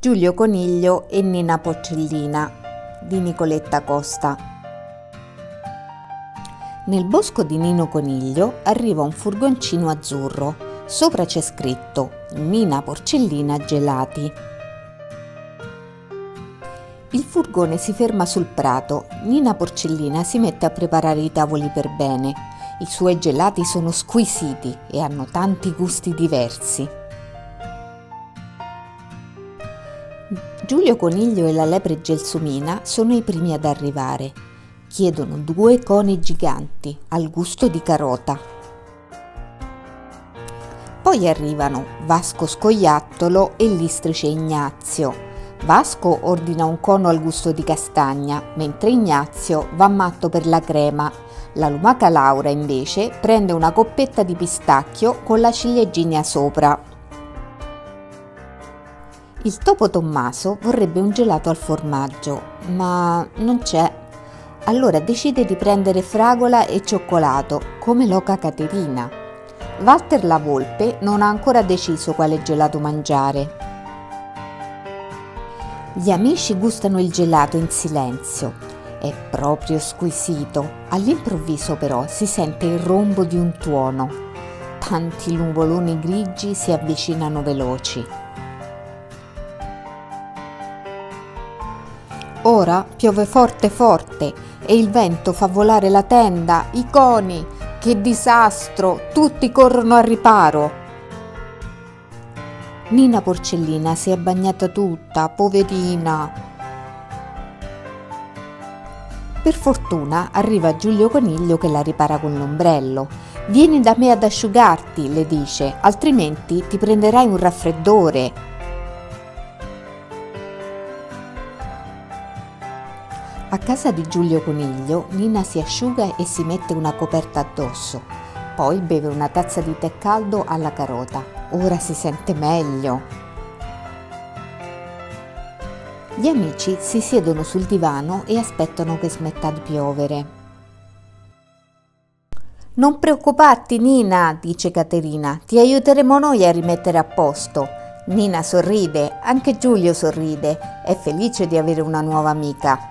Giulio Coniglio e Nina Porcellina di Nicoletta Costa. Nel bosco di Nino Coniglio arriva un furgoncino azzurro. Sopra c'è scritto Nina Porcellina Gelati. Il furgone si ferma sul prato. Nina Porcellina si mette a preparare i tavoli per bene. I suoi gelati sono squisiti e hanno tanti gusti diversi. Giulio Coniglio e la lepre gelsomina sono i primi ad arrivare. Chiedono due cone giganti al gusto di carota. Poi arrivano Vasco Scoiattolo e l'istrice Ignazio. Vasco ordina un cono al gusto di castagna, mentre Ignazio va matto per la crema. La lumaca Laura invece prende una coppetta di pistacchio con la ciliegina sopra. Il topo Tommaso vorrebbe un gelato al formaggio, ma non c'è. Allora decide di prendere fragola e cioccolato, come loca Caterina. Walter la volpe non ha ancora deciso quale gelato mangiare. Gli amici gustano il gelato in silenzio. È proprio squisito. All'improvviso però si sente il rombo di un tuono. Tanti nuvoloni grigi si avvicinano veloci. Ora piove forte forte e il vento fa volare la tenda, i coni. Che disastro! Tutti corrono al riparo. Nina Porcellina si è bagnata tutta, poverina. Per fortuna arriva Giulio Coniglio che la ripara con l'ombrello. Vieni da me ad asciugarti, le dice, altrimenti ti prenderai un raffreddore. A casa di Giulio Coniglio, Nina si asciuga e si mette una coperta addosso. Poi beve una tazza di tè caldo alla carota. Ora si sente meglio. Gli amici si siedono sul divano e aspettano che smetta di piovere. Non preoccuparti, Nina, dice Caterina, ti aiuteremo noi a rimettere a posto. Nina sorride, anche Giulio sorride, è felice di avere una nuova amica.